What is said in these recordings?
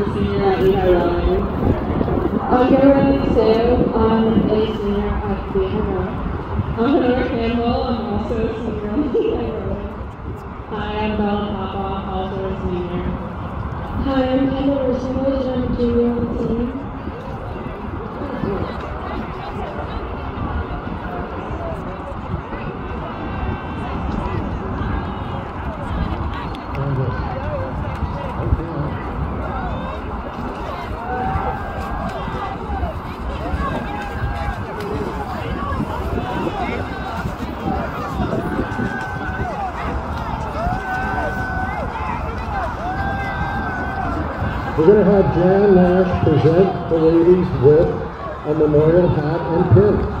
a senior at Valley. I'm Sam. I'm a senior at Lehigh I'm Honora Campbell. I'm also a senior at Lehigh Hi, I'm Bella Papa, also a senior. Hi, I'm Kendall Rusevich, I'm a junior on the team. We're going to have Jan Nash present the ladies with a memorial hat and pin.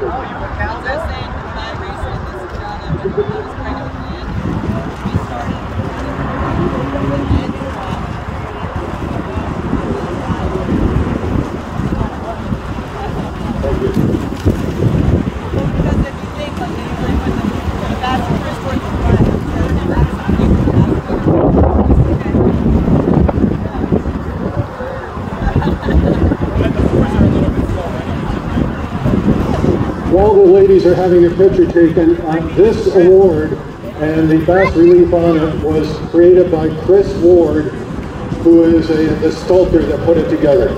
All your professors and for my reason, this is While the ladies are having a picture taken, uh, this award and the bas relief on it was created by Chris Ward, who is a, the sculptor that put it together.